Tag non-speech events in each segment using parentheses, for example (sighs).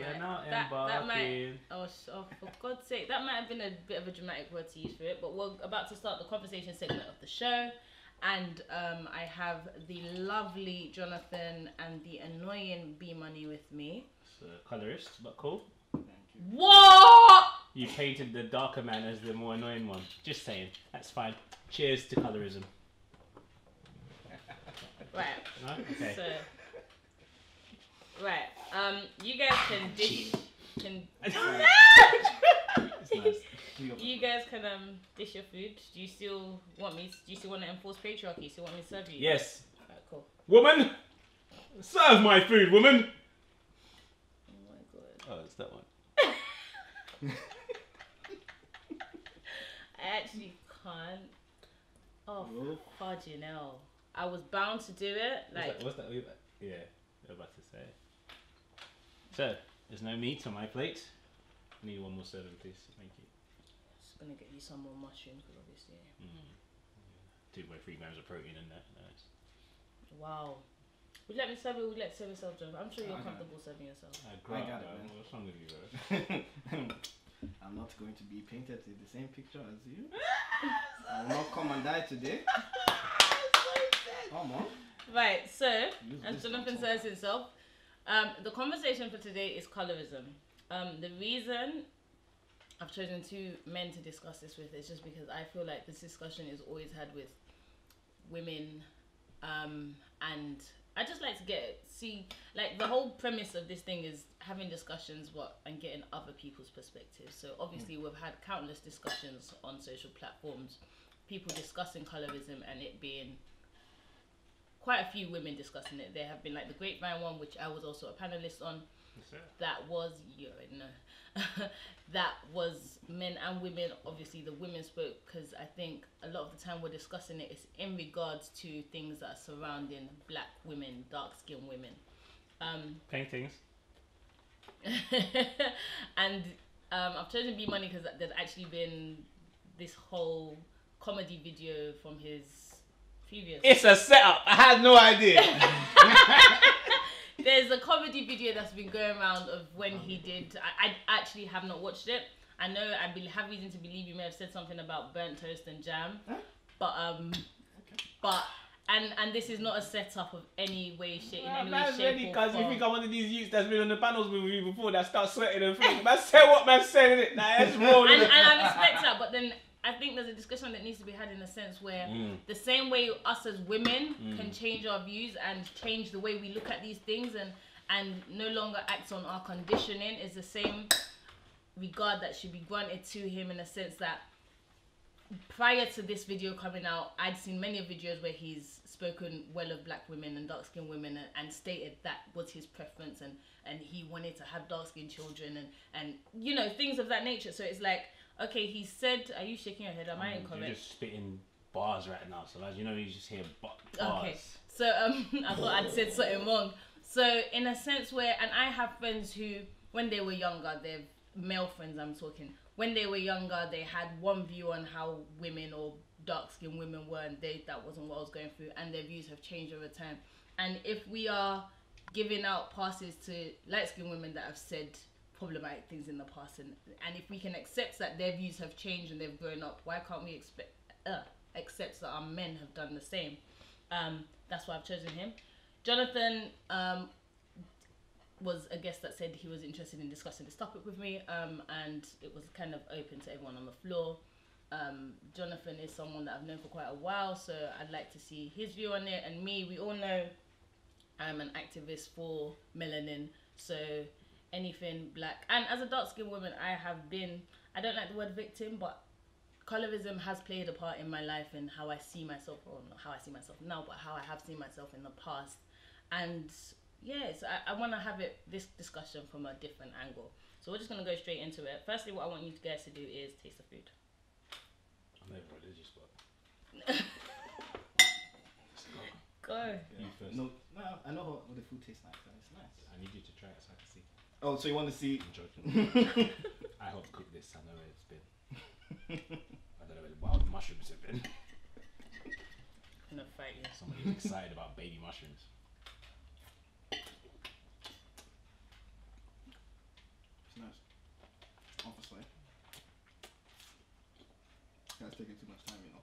That might- now that, that might, oh, sh- oh, for God's sake, that might have been a bit of a dramatic word to use for it, but we're about to start the conversation segment of the show. And um, I have the lovely Jonathan and the annoying B-Moni with me. It's a colorist, but cool. Thank you. What? You painted the darker man as the more annoying one. Just saying. That's fine. Cheers to colorism. Right. Right? Okay. So, right. Um, you guys can dish. Can (laughs) (laughs) nice. you guys can um dish your food? Do you still want me? Do you still want to enforce patriarchy? Do you Still want me to serve you? Yes. Alright, cool. Woman! Serve my food, woman! Oh my god. Oh, it's that one. (laughs) I actually can't. Oh, fudging hell. I was bound to do it. Like, what's that? What's that? Yeah, I was about to say. So, there's no meat on my plate. I need one more serving, please. Thank you. just gonna get you some more mushrooms, because obviously. Two by three grams of protein in there. Nice. Wow. Would you let me serve it? Would you let serve yourself, John? I'm sure you're I comfortable serving yourself. Uh, I got it, man. What's wrong with you, bro? (laughs) I'm not going to be painted in the same picture as you. (laughs) I will not come and die today. (laughs) Come on. Right, so Use as this Jonathan control. says himself, um, the conversation for today is colorism. Um, the reason I've chosen two men to discuss this with is just because I feel like this discussion is always had with women, um, and I just like to get see like the whole premise of this thing is having discussions what and getting other people's perspectives. So obviously we've had countless discussions on social platforms, people discussing colorism and it being quite a few women discussing it. There have been like the Grapevine one, which I was also a panelist on. That was you already know. (laughs) that was men and women. Obviously, the women spoke because I think a lot of the time we're discussing it is in regards to things that are surrounding black women, dark skinned women. Um, Paintings. (laughs) and um, I've chosen B-Moni because there's actually been this whole comedy video from his previous. It's a setup. I had no idea. (laughs) There's a comedy video that's been going around of when he did. I, I actually have not watched it. I know I be, have reason to believe you may have said something about burnt toast and jam, Huh? but um, but and and this is not a setup of any way, shape, in any way, man's shape, ready because you form. think I'm one of these youths that's been on the panels with you before that start sweating and thinking, man, say what man said it. Nah, that's wrong. and, and I respect that, but then I think there's a discussion that needs to be had in a sense where Mm. the same way us as women Mm. can change our views and change the way we look at these things and and no longer act on our conditioning is the same regard that should be granted to him in a sense that prior to this video coming out I'd seen many videos where he's spoken well of black women and dark skinned women and, and stated that was his preference and and he wanted to have dark skinned children and and you know things of that nature so it's like okay he said are you shaking your head am I incorrect? You're just spitting bars right now, so as you know, you just hear ba- bars. Okay. So um, (laughs) I thought I'd said something wrong. So in a sense where, and I have friends who, when they were younger, they're male friends. I'm talking. When they were younger, they had one view on how women or dark skinned women were, and they that wasn't what I was going through, and their views have changed over time. And if we are giving out passes to light skinned women that have said problematic things in the past, and and if we can accept that their views have changed and they've grown up, why can't we expect uh, accept that our men have done the same? Um, that's why I've chosen him. Jonathan um, was a guest that said he was interested in discussing this topic with me, um, and it was kind of open to everyone on the floor. Um, Jonathan is someone that I've known for quite a while, so I'd like to see his view on it. And me, we all know I'm an activist for melanin, so anything black. And as a dark skinned woman, I have been, I don't like the word victim, but colorism has played a part in my life and how I see myself, or not how I see myself now, but how I have seen myself in the past. And yes, I, I want to have it this discussion from a different angle. So we're just gonna go straight into it. Firstly, what I want you guys to do is taste the food. I'm never religious, but (laughs) Go. you first. No, no, I know what the food tastes like. and It's nice. I need you to try it so I can see. Oh, so you want to see? I'm joking. I helped cook this. I know where it's been. (laughs) I don't know where the wild mushrooms have been. I'm gonna fight you. Somebody's excited about baby mushrooms. It's nice. Obviously. That's taking too much time, you know.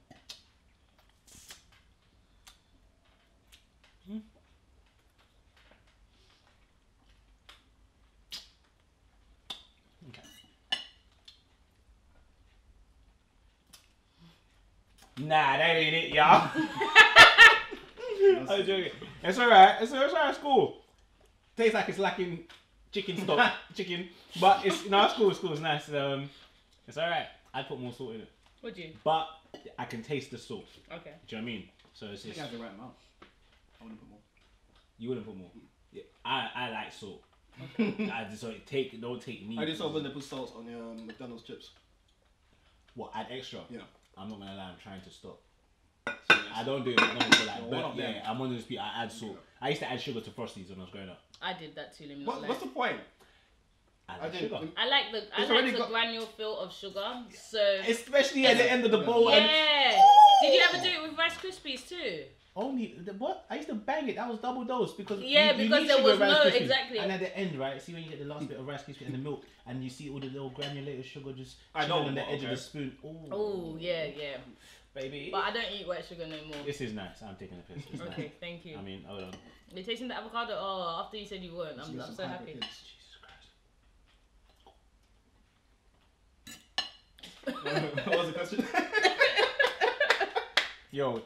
Okay. Nah, that ain't it, y'all. (laughs) I'm joking. It's alright. It's, it's alright. It's cool. Tastes like it's lacking chicken stock, (laughs) chicken, but it's no, it's cool. It's cool. It's nice. Um, it's alright. I'd put more salt in it, Would you? but I can taste the salt. Okay. Do you know what I mean? So it's I think just I have the right amount. I wouldn't put more. you wouldn't put more. Yeah, I I like salt. I just so take don't take me. I just saw when they put salt on your um, McDonald's chips. What add extra? Yeah. I'm not gonna lie. I'm trying to stop. So I don't do it. I don't do like, You're but one them. yeah, I'm one of those people. I add salt. I used to add sugar to frosties when I was growing up. I did that too. Let me What, what's the point? I I like didn't. sugar, I like the I It's like already the got- granule feel of sugar. So especially at the end of the bowl. And yeah. Did you ever do it with Rice Krispies too? Only the, what I used to bang it. That was double dose because Yeah, you, you because need there sugar was no- Krispies. exactly. And at the end, right? See when you get the last bit of rice krispies and the milk, and you see all the little granulated sugar just I chilling know, on the but edge of the spoon. Ooh, Oh yeah, yeah. baby. But I don't eat white sugar no more. this is nice. I'm taking a piss. It's Okay, nice. thank you. I mean, hold on. You're tasting the avocado. Oh, after you said you weren't, I'm, I'm so happy. hits. Jesus Christ. (laughs) what was the question? (laughs) (laughs) Yo,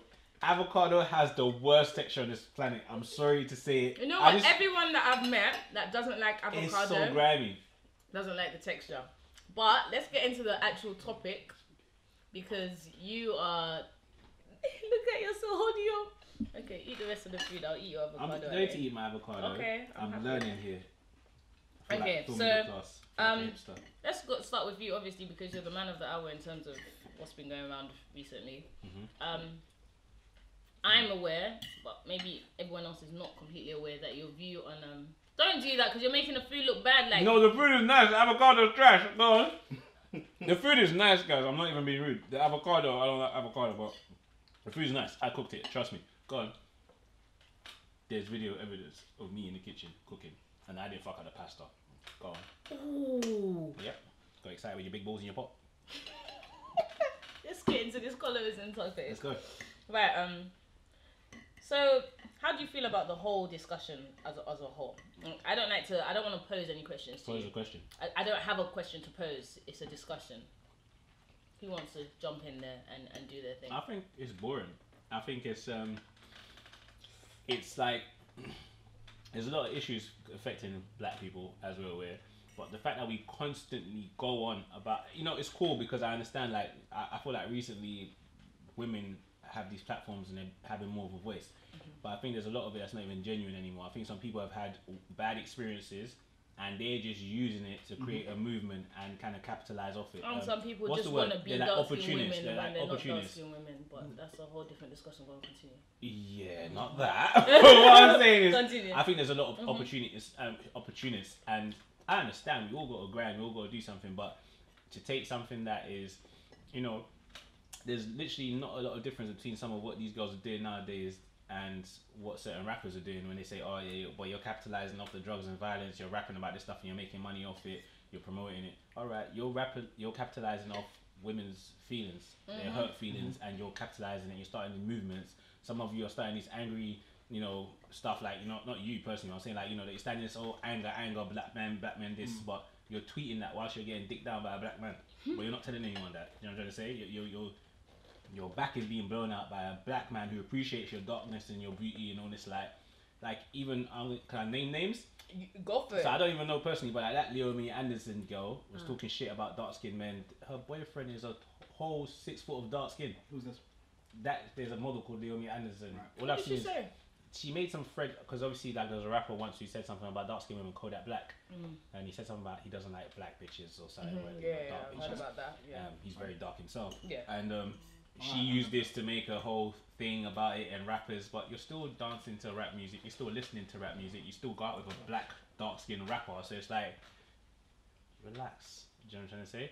avocado has the worst texture on this planet. I'm sorry to say it. You know I what? just- Everyone that I've met that doesn't like avocado. it's so grimy. doesn't like the texture. But let's get into the actual topic because you are. (laughs) Look at you're so holding up. Okay, eat the rest of the food. I'll eat your avocado. I'm going eh? to eat my avocado. Okay, I'm I'm, learning here. Okay, like so, the class, like a um. Let's go start with you, obviously, because you're the man of the hour in terms of what's been going around recently. Mhm. Um, I'm aware, but maybe everyone else is not completely aware that your view on um. Don't do that because you're making the food look bad. Like No, the food is nice. The avocado's trash. Go on. the food is nice, guys. I'm not even being rude. The avocado, I don't like avocado, but the food is nice. I cooked it. Trust me. Go on. There's video evidence of me in the kitchen cooking, and I didn't fuck up the pasta. Go on. Ooh. Yep. Got excited with your big balls in your pot. (laughs) Let's get into this colorism topic. Let's go. Right. Um. So, how do you feel about the whole discussion as a, as a whole? I don't like to. I don't want to pose any questions to Pose a question. I, I don't have a question to pose. It's a discussion. Who wants to jump in there and, and do their thing? I think it's boring. I think it's um, it's like (clears throat) there's a lot of issues affecting black people as we're aware. But the fact that we constantly go on about, you know, it's cool because I understand. Like, I, I feel like recently, women have these platforms and they're having more of a voice. But I think there's a lot of it that's not even genuine anymore. I think some people have had bad experiences. And they're just using it to create a movement and kind of capitalize off it. And Um, some people just want to be they're like opportunists. Women they're like opportunists. skinned women, but that's a whole different discussion. On, continue. Yeah, not that. (laughs) what I'm saying is, Continue. I think there's a lot of Mhm. opportunities, um, opportunists, and I understand we all got to grind, we all got to do something, but to take something that is, you know, there's literally not a lot of difference between some of what these girls are doing nowadays and what certain rappers are doing when they say, oh yeah, but you're capitalizing off the drugs and violence, you're rapping about this stuff and you're making money off it, you're promoting it. All right, you're rapping, you're capitalizing off women's feelings, their Mhm. hurt feelings, and you're capitalizing it. You're starting the movements. Some of you are starting these angry, you know, stuff like you know, not you personally. I'm saying like you know, that you're standing this oh anger, anger, black man, black man, this, but you're tweeting that whilst you're getting dicked down by a black man, (laughs) but you're not telling anyone that. You know what I'm trying to say? You're, you're, you're your back is being blown out by a black man who appreciates your darkness and your beauty and all this like like even um, can I name names? Go for it. So I don't even know personally, but like that Leomi Anderson girl was Mm. talking shit about dark skinned men. Her boyfriend is a whole six foot of dark skin. Who's this? That there's a model called Leomi Anderson. Right. All what I've did seen she is say? she made some thread because obviously like there was a rapper once who said something about dark skin women Kodak Black, and he said something about he doesn't like black bitches or something. Mhm, whatever, Yeah, like yeah, dark I've bitches. heard about that. Yeah. Um, he's very dark himself. Yeah. And um, she used this to make a whole thing about it and rappers, but you're still dancing to rap music. You're still listening to rap music. You still go out with a black dark skinned rapper. So it's like, relax. Do you know what I'm trying to say?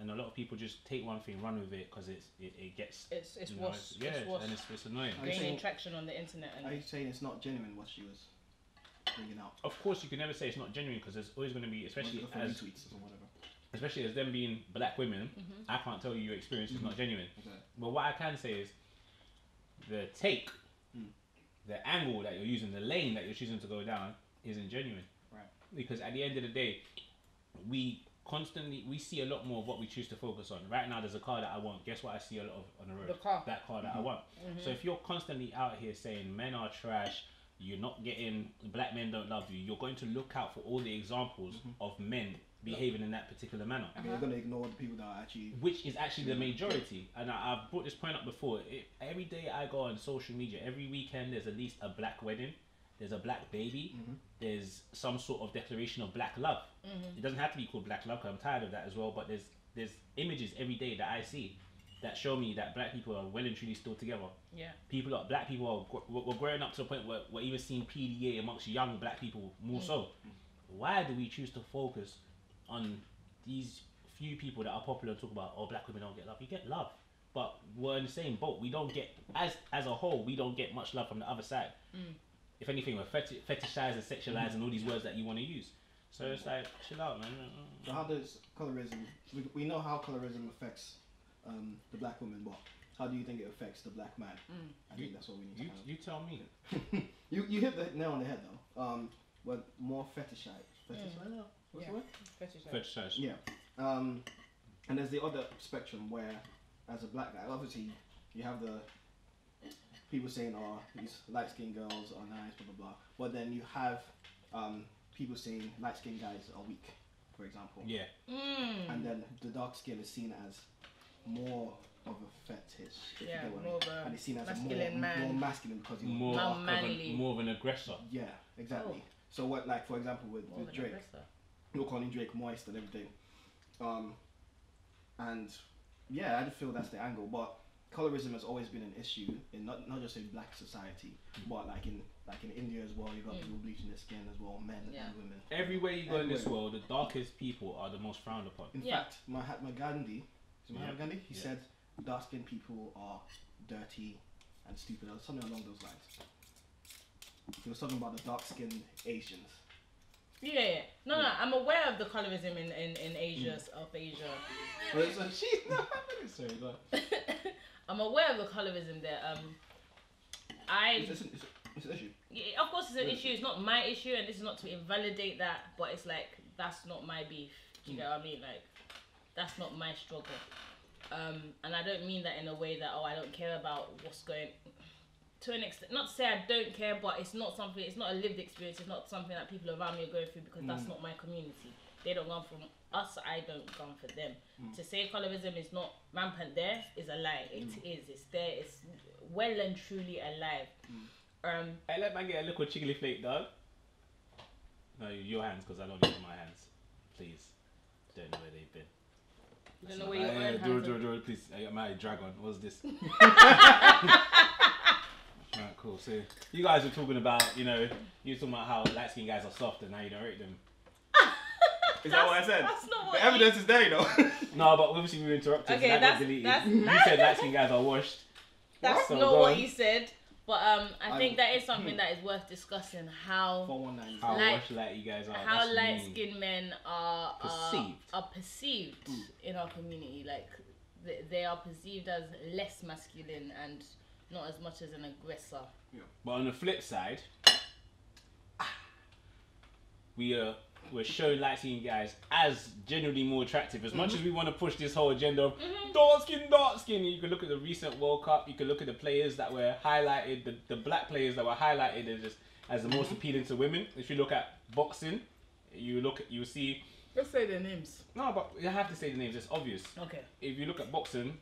And a lot of people just take one thing, run with it because it's it, it gets. It's it's you know, what's yeah, it's what's and it's, it's annoying. Are you gaining saying- traction on the internet Are you saying it's not genuine what she was bringing out? Of course, you can never say it's not genuine because there's always going to be, especially for as retweets or whatever. Especially as them being black women. Mm-hmm. I can't tell you your experience is not genuine. Okay. But what I can say is the take, Mm. the angle that you're using, the lane that you're choosing to go down isn't genuine. Right. Because at the end of the day, we constantly we see a lot more of what we choose to focus on. Right now, there's a car that I want. Guess what I see a lot of on the road? The car. Mm-hmm. That car that I want. So if you're constantly out here saying men are trash, you're not getting black men don't love you. You're going to look out for all the examples Mm-hmm. of men behaving in that particular manner And you're gonna ignore the people that are actually. which is actually the majority. And I, I've brought this point up before. It, every day I go on social media, every weekend there's at least a black wedding, there's a black baby, mm-hmm. there's some sort of declaration of black love. Mm-hmm. It doesn't have to be called black love. Cause I'm tired of that as well. But there's there's images every day that I see that show me that black people are well and truly still together. yeah. People are black people are we're, we're growing up to a point where we're even seeing PDA amongst young black people more mm. so. Why do we choose to focus on these few people that are popular and talk about oh black women don't get love? You get love, but we're in the same boat. We don't get as as a whole we don't get much love from the other side. If anything, we're feti- fetishized and sexualized and all these words that you want to use. So it's like chill out, man. So how does colorism? We, we know how colorism affects um, the black woman, but how do you think it affects the black man? I think that's what we need to You kind of you tell me. (laughs) You you hit the nail on the head though. Um, but more fetishized. Fetishized? What's Yeah. the word? Fetish. Fetishized. Yeah. Um, and there's the other spectrum where, as a black guy, obviously you have the people saying, "Oh, these light skinned girls are nice," blah blah blah. But then you have um, people saying light skinned guys are weak, for example. Yeah. Mm. And then the dark skin is seen as more of a fetish. if you Yeah, get what I more mean. of a and it's seen as masculine more, man. more masculine because he's More How of an, more of an aggressor. Yeah, exactly. Oh. So what, like for example, with, More with Drake, aggressor. You're calling Drake moist and everything, um, and yeah, I just feel that's the angle. But colorism has always been an issue in not not just in black society, but like in like in India as well. You've got people bleaching their skin as well, men Yeah. and women. Everywhere you go in this world, the darkest people are the most frowned upon. In Yeah. fact, Mahatma Gandhi, is Mahatma Yeah. Gandhi, he Yeah. said dark skinned people are dirty and stupid, or something along those lines. He was talking about the dark skinned Asians. Yeah, yeah. No, no, I'm aware of the colorism in, in, in Asia, South Asia. (laughs) So she's not sorry, (laughs) I'm aware of the colorism there. Um, I it's, it's, it's, it's an issue. Yeah, of course, it's an Yeah. issue. It's not my issue, and this is not to invalidate that. But it's like that's not my beef. Do you get what I mean? Like that's not my struggle. Um, and I don't mean that in a way that oh I don't care about what's going. To an extent, not to say I don't care, but it's not something. It's not a lived experience. It's not something that people around me are going through because that's mm. not my community. They don't come from us. I don't come for them. Mm. To say colorism is not rampant there is a lie. It mm. is. It's there. It's well and truly alive. Um, I let man get a little chickly flake, dog. No, your hands, because I don't use my hands. Please. Don't know where they've been. You don't know where your Uh, own uh, hands Dora, are. Dora, Dora, please. I my dragon. What's this? (laughs) (laughs) Alright, cool. So, you guys were talking about, you know, you were talking about how light skinned guys are soft and now you don't rate them. (laughs) Is that what I said? That's not what The evidence is there, you know. (laughs) No, but obviously we were interrupted. Okay, so that that's- got deleted. that's- you said light skinned guys are washed. That's So not go what on. you said. But um, I I- think that is something hmm. that is worth discussing. How Four one nine. How Light- washed light you guys are. how light mean. skinned men are are Perceived. are perceived hmm. in our community. Like they, they are perceived as less masculine and not as much as an aggressor. But on the flip side, we are we're showing light skinned guys as generally more attractive. As much mm-hmm. as we want to push this whole agenda of mm-hmm. dark skin, dark skin, you can look at the recent World Cup. You can look at the players that were highlighted, the, the black players that were highlighted as just, as the most mm-hmm. appealing to women. If you look at boxing, you look at you see. Let's say their names. No, but you have to say the names. It's obvious Okay. if you look at boxing,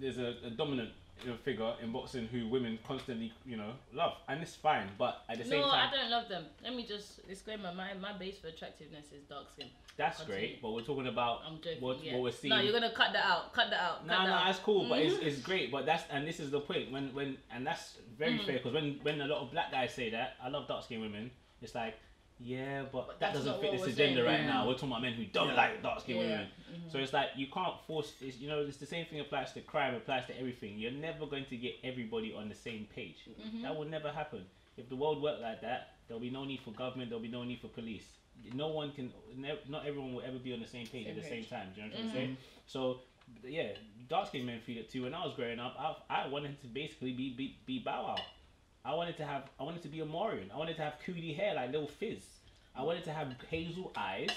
there's a, a dominant you know, figure in boxing who women constantly, you know, love, and it's fine. But at the same No, time, I don't love them. Let me just disclaimer. My my base for attractiveness is dark skin. that's Continue. great. But we're talking about I'm joking. what, yeah. what we're seeing. No, you're gonna cut that out. Cut that out. No, cut no, out. that's cool, but it's, Mhm. it's great. But that's and this is the point when when and that's very Mhm. fair because when when a lot of black guys say that I love dark skinned women, it's like yeah, but, But that doesn't fit this agenda saying, right yeah. now. We're talking about men who don't Yeah. like dark skinned Yeah. women. Mhm. So it's like you can't force. It's, you know, it's the same thing applies to crime, applies to everything. You're never going to get everybody on the same page. Mhm. That will never happen. If the world worked like that, there'll be no need for government. There'll be no need for police. No one can. Ne- not everyone will ever be on the same page Same at the same time. Do you know what I'm trying to Mhm. say? So, yeah, dark skinned men feel it too. When I was growing up, I, I wanted to basically be be, be Bow Wow. I wanted to have. I wanted to be Omarion. I wanted to have cootie hair like Lil Fizz. I wanted to have hazel eyes.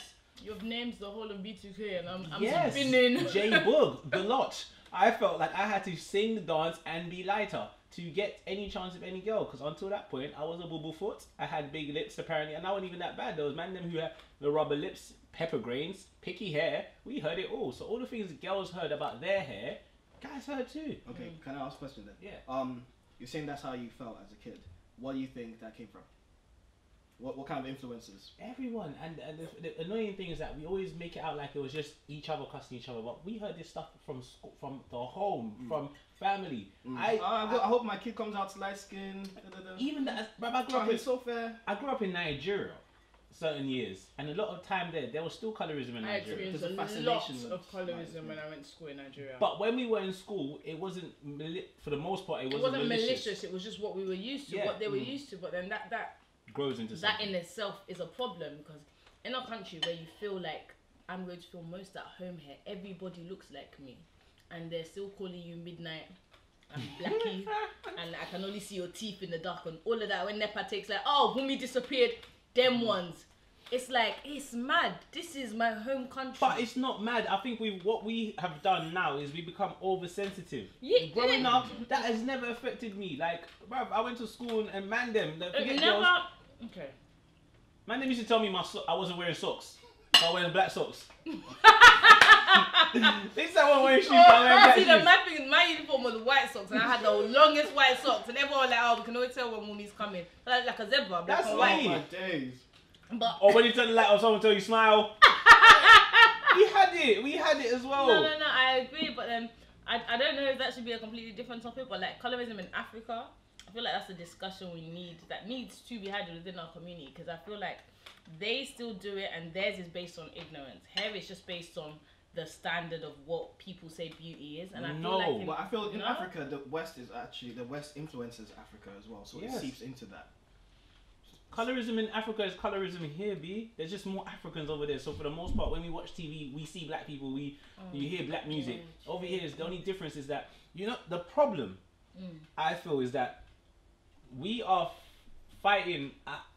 You've named the whole of B2K, and I'm I'm yes, spinning. (laughs) J Boog, the lot. I felt like I had to sing, dance, and be lighter to get any chance of any girl. Because until that point, I was a bubble foot. I had big lips apparently, and I wasn't even that bad. There was man them who had the rubber lips, pepper grains, picky hair. We heard it all. So all the things girls heard about their hair, guys heard too. Okay, can I ask a question then? Yeah. Um, you're saying that's how you felt as a kid. What do you think that came from? What what kind of influences? Everyone, and, and the, the annoying thing is that we always make it out like it was just each other cussing each other, but we heard this stuff from school, from the home, from family. I, Uh, I, I hope my kid comes out light skin. even that, but I grew Oh, up in so fair. I grew up in Nigeria, certain years, and a lot of time there, there was still colorism in I Nigeria. experienced a lot fascination of colorism when I went to school in Nigeria. But when we were in school, it wasn't mali- for the most part. It wasn't, it wasn't malicious. malicious. It was just what we were used to, Yeah. what they were Mm. used to. But then that that Grows into that something. in itself is a problem because in a country where you feel like I'm going to feel most at home here, everybody looks like me, and they're still calling you midnight. I'm (laughs) blacky, and I can only see your teeth in the dark, and all of that. When Nepa takes like, oh, Wunmi disappeared, them ones. It's like it's mad. This is my home country. But it's not mad. I think we what we have done now is we become oversensitive. Yeah, Growing yeah. up, that has never affected me. Like, bruv, I went to school and, man them, Uh, never. girls, Okay. man them used to tell me my so- I wasn't wearing socks. I was wearing black socks. they said I wasn't wearing shoes. Oh, I was wearing Oh, black see, the shoes. my thing, my uniform was white socks, and I had the longest white socks, and everyone was like, "Oh, we can always tell when mummy's coming." Like, like a zebra, black That's and Oh white. me. my days. But Or when you turn the light on, someone tell you smile. (laughs) we had it. We had it as well. no, no, no, I agree. But then I, I don't know if that should be a completely different topic. But like colorism in Africa, I feel like that's a discussion we need that needs to be had within our community because I feel like they still do it, and theirs is based on ignorance. Here it's just based on the standard of what people say beauty is, and I No. feel like in, But I feel in No? Africa, the West is actually the West influences Africa as well, so Yes. it seeps into that. Colorism in Africa is colorism here, B. There's just more Africans over there. So for the most part, when we watch TV, we see black people, we you hear black music. yeah, Over here, is the only difference is that you know the problem Mm. I feel is that we are fighting,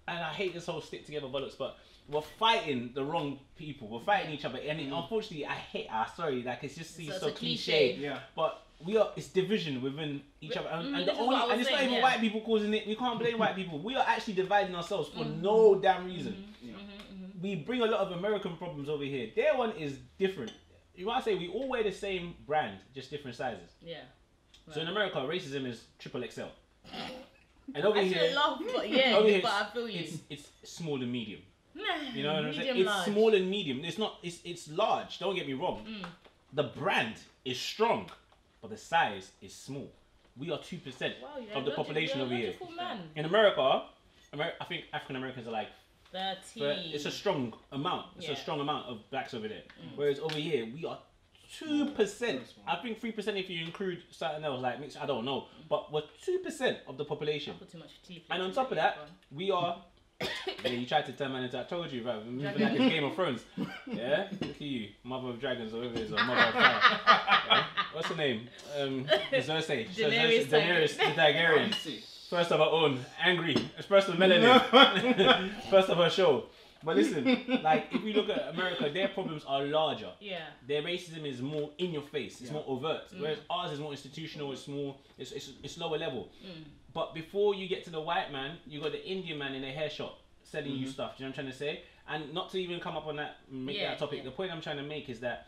and I hate this whole stick together bollocks, but we're fighting the wrong people. We're fighting each other, and it, Mm. unfortunately, I hate. Ah, sorry, like it's just So seems it's so cliche. cliche. Yeah. But we are it's division within each other, and, Mm, and the only I was and it's not even yeah. white people causing it. We can't blame white people. We are actually dividing ourselves for Mhm. no damn reason. Mhm, Yeah. mhm, mhm. We bring a lot of American problems over here. Their one is different. You might say we all wear the same brand, just different sizes. Yeah. So in America, racism is triple XL, (laughs) and over I here, laugh, but yeah, over here, but I feel you. it's it's small and medium. You know what I'm saying? medium It's large. small and medium. It's not. It's it's large. Don't get me wrong. Mm. The brand is strong, but the size is small. We are two percent Wow, you're of the population you're a over here. logical Man. In America, Amer- I think African Americans are like, Thirty. but it's a strong amount. It's Yeah. a strong amount of blacks over there. Mm. Whereas over here, we are two percent. I think three percent if you include something else like mix. I don't know, but we're two percent of the population. Put too much teeth. And on top of that, yeah, we are. (coughs) yeah, you tried to turn man into. I told you, bro. Moving like it's Game of Thrones. (laughs) Yeah, look at you, Mother of Dragons, or whatever it is, or Mother of Fire. (laughs) Yeah? What's her name? Um, (laughs) Cersei. Daenerys Daenerys the Targaryen. First of her own, angry. It's first of melanin. first of her show. But listen, like if you look at America, their problems are larger. Yeah. Their racism is more in your face. It's Yeah. more overt. Mm. Whereas ours is more institutional. It's more. It's, it's, it's lower level. Mm. But before you get to the white man, you got the Indian man in a hair shop selling you Mhm. stuff. Do you know what I'm trying to say? And not to even come up on that, make Yeah, that topic. yeah. The point I'm trying to make is that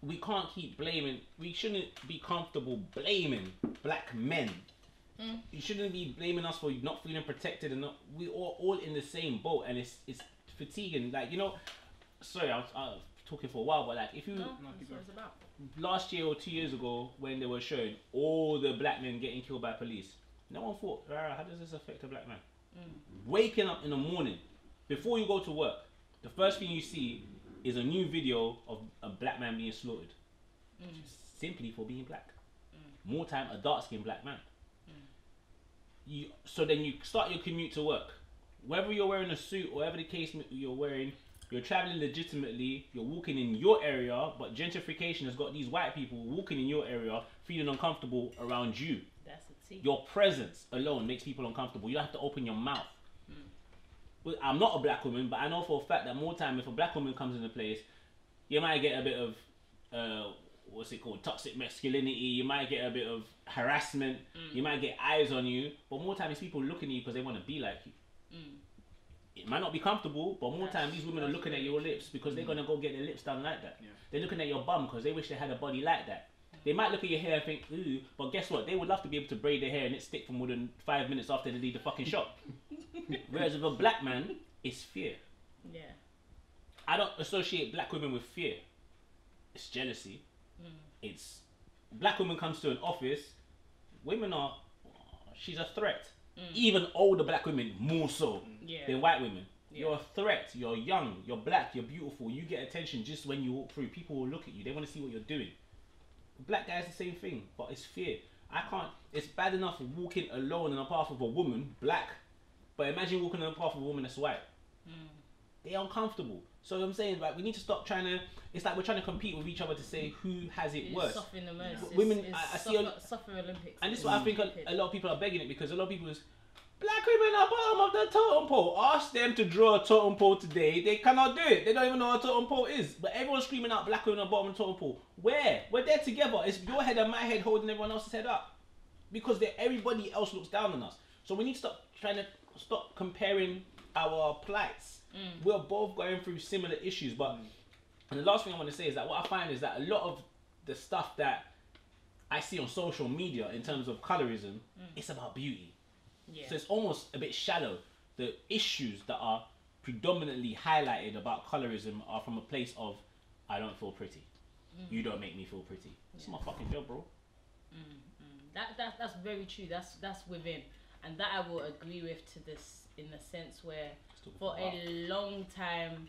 we can't keep blaming. We shouldn't be comfortable blaming black men. Mm. You shouldn't be blaming us for not feeling protected and not. We are all in the same boat, and it's it's fatiguing. Like you know, sorry, I was, I was talking for a while, but like if you No, that's what it's about. last year or two years ago when they were showing all the black men getting killed by police, no one thought, "Rara, how does this affect a black man? Mm. Waking up in the morning before you go to work, the first thing you see is a new video of a black man being slaughtered mm. simply for being black. More time, a dark skinned black man. You so then you start your commute to work. Whether you're wearing a suit or whatever the case you're wearing, you're traveling legitimately. You're walking in your area, but gentrification has got these white people walking in your area, feeling uncomfortable around you. That's the tea. Your presence alone makes people uncomfortable. You have to open your mouth. Well, I'm not a black woman, but I know for a fact that more time if a black woman comes into place, you might get a bit of uh, what's it called, toxic masculinity. You might get a bit of harassment. You might get eyes on you. But more time it's people looking at you because they want to be like you. It might not be comfortable, but more time these women are looking at your lips because they're gonna go get their lips done like that. Yeah. They're looking at your bum because they wish they had a body like that. They might look at your hair and think, ooh, but guess what? They would love to be able to braid their hair and it stick for more than five minutes after they leave the fucking shop. (laughs) Whereas with a black man, it's fear. Yeah. I don't associate black women with fear. It's jealousy. Mm. It's black woman comes to an office, women are she's a threat. Mm. Even older black women more so mm. Yeah. than white women. Yeah. You're a threat. You're young. You're black. You're beautiful. You get attention just when you walk through. People will look at you. They want to see what you're doing. Black guys the same thing, but it's fear. I can't. It's bad enough walking alone in a path of a woman, black, but imagine walking in a path of a woman that's white. They're uncomfortable. So I'm saying, like, we need to stop trying to. It's like we're trying to compete with each other to say who has it It's worse. suffering the most. It's, Women- it's I- I see suffer, a- suffer Olympics. And this is why I think a, a lot of people are begging it because a lot of people is black women are bottom of the totem pole. Ask them to draw a totem pole today. They cannot do it. They don't even know what a totem pole is. But everyone's screaming out black women are bottom of the totem pole. Where? We're there together. It's your head and my head holding everyone else's head up. Because everybody else looks down on us. So we need to stop trying to stop comparing our plights. Mm. We're both going through similar issues, but mm. and the last thing I want to say is that what I find is that a lot of the stuff that I see on social media in terms of colorism, mm. it's about beauty. Yeah. So it's almost a bit shallow. The issues that are predominantly highlighted about colorism are from a place of I don't feel pretty. You don't make me feel pretty. It's my fucking job, bro. That, that that's very true. That's that's within, and that I will agree with to this in the sense where for a long time,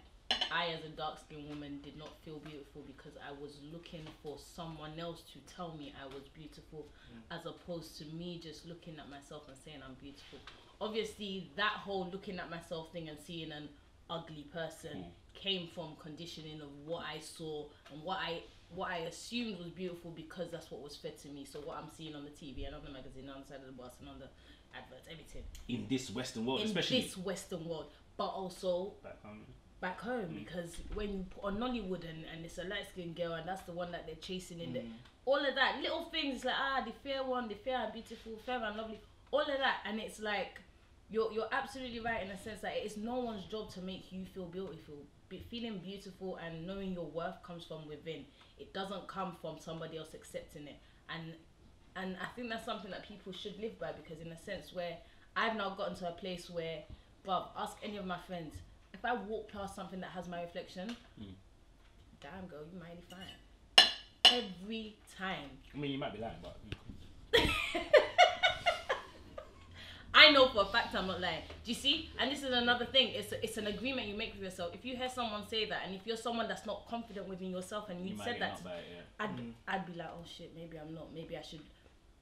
I as a dark skinned woman did not feel beautiful because I was looking for someone else to tell me I was beautiful, mm. as opposed to me just looking at myself and saying I'm beautiful. Obviously, that whole looking at myself thing and seeing an ugly person mm. came from conditioning of what I saw and what I what I assumed was beautiful because that's what was fed to me. So what I'm seeing on the TV and on the magazine, on the side of the bus, and on the adverts, everything. In this Western world, in especially. this Western world, but also back home. back home because when you put on Nollywood and, and it's a light skinned girl and that's the one that they're chasing in the all of that little things like ah the fair one, the fair and beautiful, fair and lovely, all of that and it's like you're you're absolutely right in a sense that it's no one's job to make you feel beautiful. Be, feeling beautiful and knowing your worth comes from within. It doesn't come from somebody else accepting it. And and I think that's something that people should live by because in a sense where I've now gotten to a place where, bruv, ask any of my friends, if I walk past something that has my reflection, hmm. damn girl, you mighty fine. Every time. I mean, you might be lying, but (laughs) I know for a fact I'm not lying. Do you see? And this is another thing. It's a, it's an agreement you make with yourself. If you hear someone say that, and if you're someone that's not confident within yourself, and you, you said that, knocked it. Yeah. I'd hmm. I'd be like, oh shit, maybe I'm not. Maybe I should.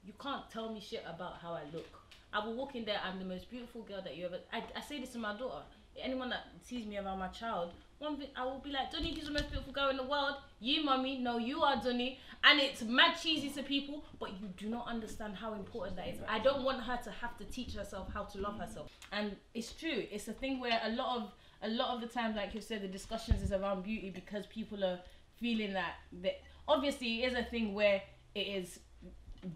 You can't tell me shit about how I look. I will walk in there. I'm the most beautiful girl that you ever. I, I say this to my daughter. Anyone that sees me around my child, one thing I will be like, Donny, who's the most beautiful girl in the world? You, mummy. No, you are Donny. And it's mad cheesy to people, but you do not understand how important that is. I don't want her to have to teach herself how to love herself. And it's true. It's a thing where a lot of a lot of the times, like you said, the discussions is around beauty because people are feeling that that obviously it is a thing where it is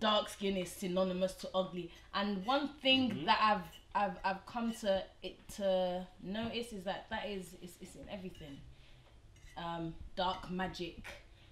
dark skin is synonymous to ugly. And one thing that I've I've I've come to it to notice is that that is it's, it's in everything. Um, dark magic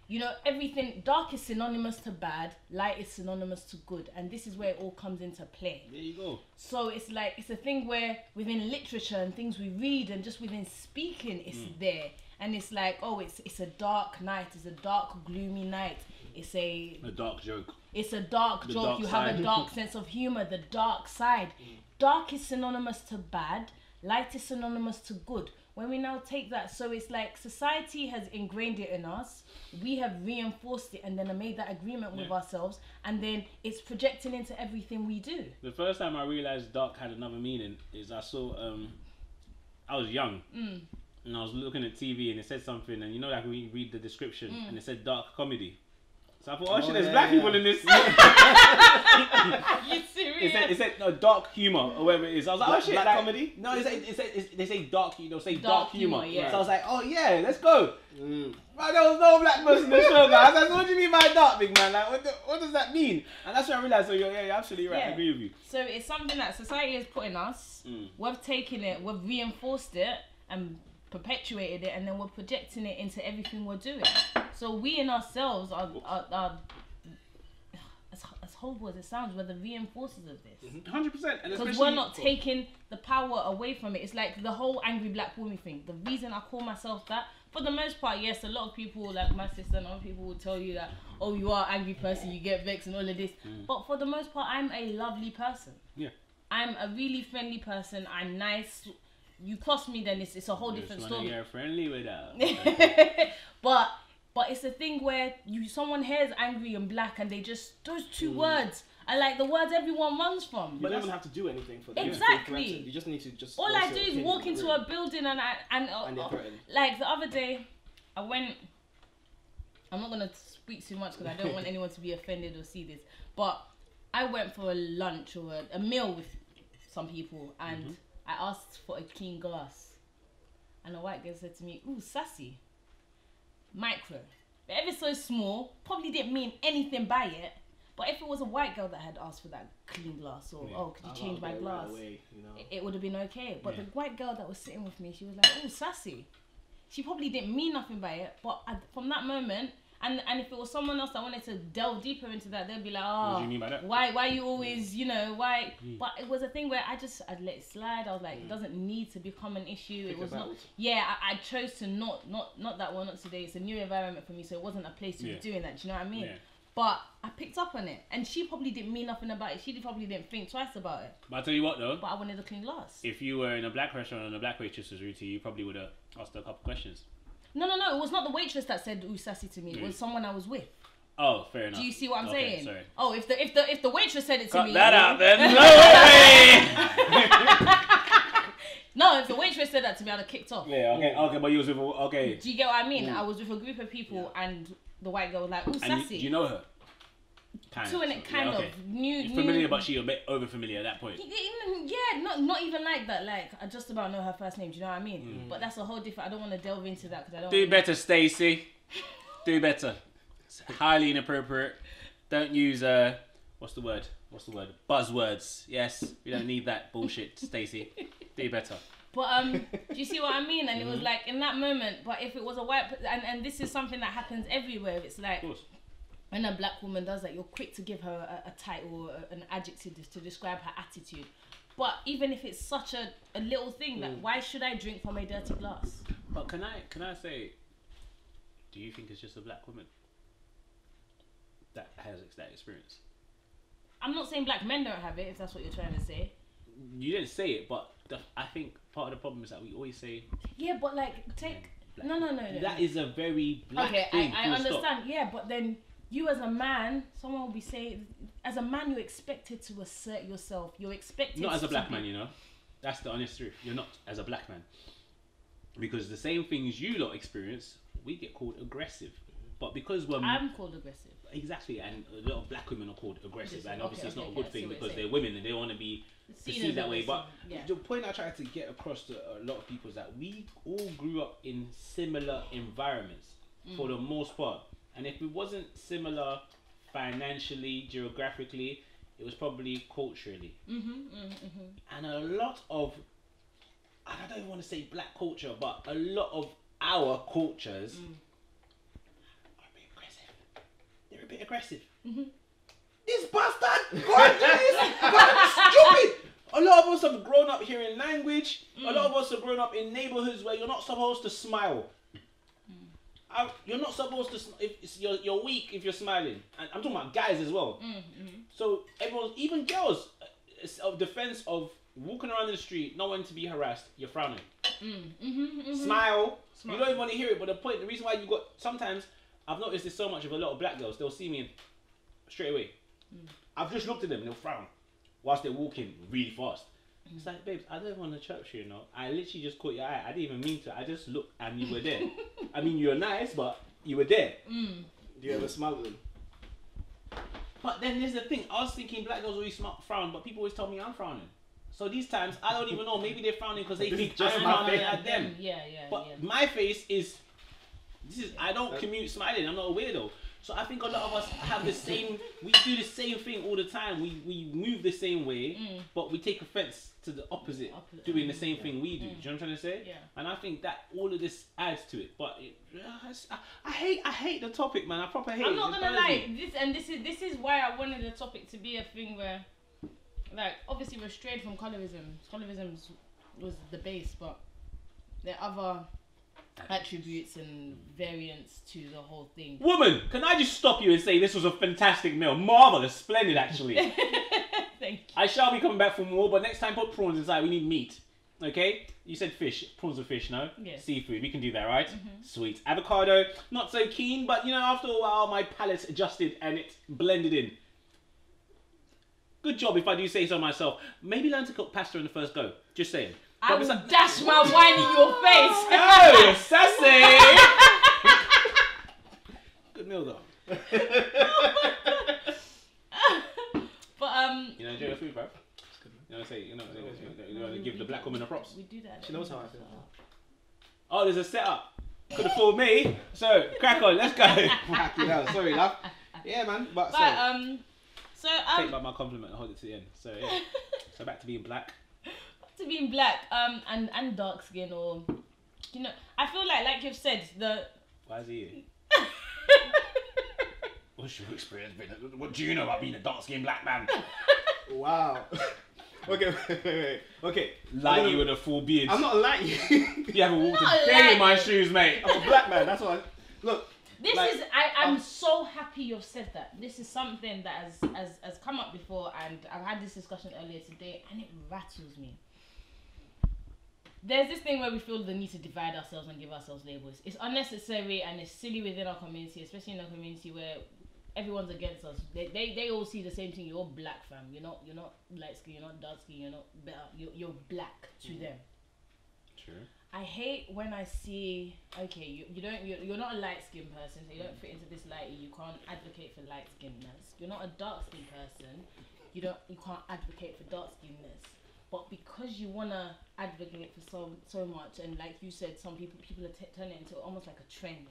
you know everything dark is synonymous to bad light is synonymous to good and this is where it all comes into play There you go. so it's like it's a thing where within literature and things we read and just within speaking it's there and it's like oh it's it's a dark night it's a dark gloomy night it's a A dark joke. it's a dark The joke. dark you have a dark sense of humor the dark side. Dark is synonymous to bad. Light is synonymous to good. When we now take that so it's like society has ingrained it in us. We have reinforced it and then I made that agreement with ourselves. And then it's projecting into everything we do. The first time I realized dark had another meaning is I saw um I was young. Mm. and I was looking at TV and it said something and you know like we read the description Mm. and it said dark comedy. So I thought, oh, Oh, shit, there's yeah, black yeah. people in this. (laughs) (laughs) you it serious said it said no, dark humor or whatever it is. I was like, Black- oh shit, black like- comedy? No, it said, it said it's, they say dark. They'll say dark, Dark humor. humor, yeah. So I was like, oh yeah, let's go. Mm. Right, there was no black person in the show, guys. I was like, what do you mean by dark, big man? Like, what, the, what does that mean? And that's when I realized, so you're, yeah, you're absolutely right. I agree with you. So it's something that society has put in us. Mm. We've taken it, we've reinforced it, and perpetuated it, and then we're projecting it into everything we're doing. So we in ourselves are, are, are as, as horrible as it sounds, we're the reinforcers of this. Mm-hmm. Hundred percent. Because we're not taking the power away from it. It's like the whole angry black woman thing. The reason I call myself that, for the most part, yes, a lot of people, like my sister and other people, will tell you that, oh, you are an angry person, you get vexed and all of this. Mm. But for the most part, I'm a lovely person. Yeah. I'm a really friendly person. I'm nice. You cross me, then it's, it's a whole different story. get friendly with her. (laughs) but but it's a thing where you someone hears angry and black and they just those two words are like the words everyone runs from. You don't even have to do anything for them. Exactly. You just need to just. All I do is walk into room. a building and I and, uh, And uh, like the other day, I went. I'm not gonna speak too much because I don't want (laughs) anyone to be offended or see this. But I went for a lunch or a, a meal with some people, and I asked for a clean glass, and a white girl said to me, "Ooh, sassy." Micro, but ever so small, probably didn't mean anything by it. But if it was a white girl that had asked for that clean glass, or Yeah. oh, could you I'll change my glass? Right away, you know. it- it would have been okay. But Yeah. the white girl that was sitting with me, she was like, "Oh, sassy." She probably didn't mean nothing by it, but I, from that moment, and and if it was someone else that wanted to delve deeper into that, they'd be like, "Oh, do you mean by that? why why you always you know why?" Mm. But it was a thing where I just I'd let it slide. I was like, it doesn't need to become an issue. Pick it was not. Yeah, I, I chose to not not not that one. Not today. It's a new environment for me, so it wasn't a place to Yeah. be doing that. Do you know what I mean? Yeah. But I picked up on it, and she probably didn't mean nothing about it. She probably didn't think twice about it. But I tell you what though, But I wanted a clean glass. if you were in a black restaurant and a black waitress was rude to you, you probably would have asked her a couple questions. No, no, no. It was not the waitress that said "ooh sassy" to me. It was Mm. someone I was with. Oh, fair enough. Do you see what I'm Okay, saying? Sorry. Oh, if the if the if the waitress said it to Cut me, that out then. (laughs) No way. No, if the waitress said that to me, I'd have kicked off. yeah. Okay. Okay. But you was with. Okay. Do you get what I mean? I was with a group of people, and the white girl was like, "ooh And sassy." you, do you know her? Kind to an kind yeah, okay. of new, You're new familiar, but she a bit over familiar at that point. Yeah, not not even like that. Like I just about know her first name. Do you know what I mean? But that's a whole different. I don't want to delve into that because I don't. Do better, Stacy. Do better. It's highly inappropriate. Don't use uh, what's the word? What's the word? Buzzwords. Yes, we don't need that bullshit, (laughs) Stacy. Do better. But um, do you see what I mean? And it Mm-hmm. was like in that moment. But if it was a white, and and this is something that happens everywhere. It's like Of course. When a black woman does that, you're quick to give her a, a title, or an adjective to describe her attitude. But even if it's such a, a little thing, Mm. why should I drink from a dirty glass? But can I can I say? Do you think it's just a black woman that has that experience? I'm not saying black men don't have it, if that's what you're trying to say. You didn't say it, but the, I think part of the problem is that we always say Yeah, but like take black no no no no. That no. is a very black okay, thing. I, I full stop. understand. Yeah, but then you as a man, someone will be saying, as a man, you're expected to assert yourself. You're expected. Not as a black man, you know. That's the honest truth. You're not as a black man. Because the same things you lot experience, we get called aggressive. But because we're I'm called aggressive. exactly, and a lot of black women are called aggressive, and okay, obviously it's okay, not a good see thing because they're women and they want to be Seen perceived that way. But yeah. The point I tried to get across to a lot of people is that we all grew up in similar environments for mm. the most part. And if it wasn't similar financially, geographically, it was probably culturally. Mm-hmm, mm-hmm. And a lot of, I don't even want to say black culture, but a lot of our cultures are being aggressive. They're a bit aggressive. Mm-hmm. This bastard! God, this stupid! A lot of us have grown up hearing language. A lot of us have grown up in neighborhoods where you're not supposed to smile. I- you're not supposed to. sm- If it's, you're, you're weak if you're smiling, and I'm talking about guys as well. Mm, mm-hmm. So everyone, even girls, it's of defense of walking around in the street, not wanting to be harassed. You're frowning. Smile. Smile. You don't even want to hear it, but the point, the reason why you got sometimes I've noticed this so much of a lot of black girls. They'll see me straight away. Mm. I've just looked at them and they'll frown whilst they're walking really fast. It's like, babes, I don't want to chirp you, you know. I literally just caught your eye. I didn't even mean to. I just looked and you were there. (laughs) I mean, you're nice, but you were there. Mm. Do you ever smile at them? But then there's the thing. I was thinking black girls always smart frown, but people always tell me I'm frowning. So these times I don't even know. Maybe they're frowning because they This think just I'm my frowning face. at them. Yeah, yeah, But yeah. my face is. This is. I don't commute smiling. I'm not a weirdo. So I think a lot of us have the same. We do the same thing all the time. We we move the same way, but we take offense to the opposite, Mm. Doing the same thing we do. Do you know what I'm trying to say? Yeah. And I think that all of this adds to it. But it, I, I hate I hate the topic, man. I proper hate. I'm not It gonna lie. This and this is this is why I wanted the topic to be a thing where, like, obviously we're strayed from colorism. Colorism was the base, but there are other attributes and variants to the whole thing. Woman, can I just stop you and say this was a fantastic meal? Marvelous, splendid actually. (laughs) Thank you. I shall be coming back for more, but next time put prawns inside. We need meat. Okay? You said fish. Prawns are fish, no? Yeah. Seafood. We can do that, right? Mm-hmm. Sweet. Avocado, not so keen, but you know, after a while, my palate adjusted and it blended in. Good job, if I do say so myself. Maybe learn to cook pasta in the first go. Just saying. I But will besi- dash my wine in your face. (laughs) Oh, sassy! Good meal though. (laughs) but um, You know, enjoy your food, bro. You know, say, you know, you know, give the black woman a props. we do that. She knows how I feel. Oh, there's a setup. Could have fooled me. So, crack on, let's go. (laughs) Fucking hell, sorry, love. Yeah, man. But, But so, um, so Take um, back my compliment and hold it to the end. So, yeah. So, back to being black. To being black um and and dark skin or you know I feel like like you've said the Why is he here? (laughs) What's your experience been? What do you know about being a dark skinned black man? (laughs) wow. (laughs) okay, wait, wait, wait. Okay. Like I'm you with a full beard. I'm not like you. You haven't walked a day in my shoes, mate. I'm a black man. That's why. Look, this Like, is I I'm um, so happy you've said that this is something that has has has come up before and I've had this discussion earlier today and it rattles me. There's this thing where we feel the need to divide ourselves and give ourselves labels. It's unnecessary and it's silly within our community, especially in a community where everyone's against us. They, they, they all see the same thing. You're black, fam. You're not you're not light skin. You're not dark skin. You're not better. You're, you're black to mm. them. True. I hate when I see okay, you, you don't you're, you're not a light skinned person, so you don't fit into this lighty. You can't advocate for light skinnedness. You're not a dark skinned person. You don't you can't advocate for dark skinnedness. But because you wanna advocate for so so much, and like you said, some people people are t- turning it into almost like a trend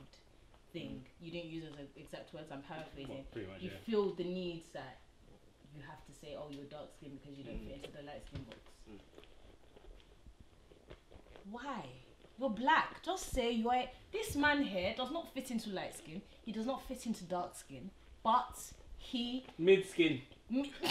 thing. You didn't use those exact words. I'm paraphrasing. Well, pretty much, you yeah. feel the needs that you have to say, oh, you're dark skin because you don't Mm. fit into the light skin box. Why? You're black. Just say you are. This man here does not fit into light skin. He does not fit into dark skin. But he. Mid skin. mi- (laughs)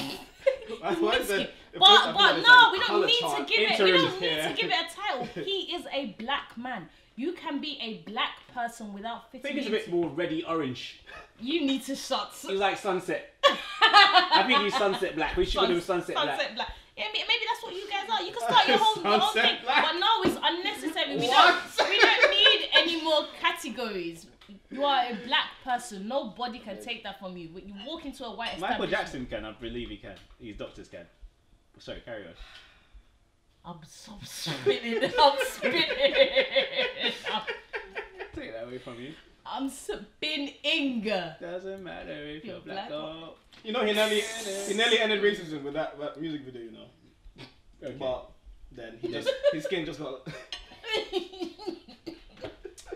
That's (laughs) why I said skin. But but no, like we don't need chart. to give it. We don't need yeah. to give it a title. (laughs) He is a black man. You can be a black person without I fitting think it's a bit more ready orange. You need to shut. He's like sunset. I think he's sunset black. We should go Sun- do sunset, black. black. Yeah, maybe that's what you guys are. You can start your whole, your whole thing, black. but no, it's unnecessary. We What? don't, we don't need any more categories. You are a black person. Nobody can take that from you. When you walk into a white Michael Jackson can, I believe he can. His doctors can. Sorry, carry on. I'm so spinning. I'm spinning. (laughs) I'm, Take that away from you. I'm spinning. Doesn't matter if You're you're black black or. You know, he nearly, he nearly ended racism with that, that music video, you know. Okay. But then he just, (laughs) his skin just got. (laughs)